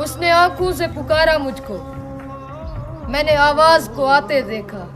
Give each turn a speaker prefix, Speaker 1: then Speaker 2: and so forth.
Speaker 1: उसने आँखों से पुकारा मुझको। मैंने आवाज़ को आते देखा।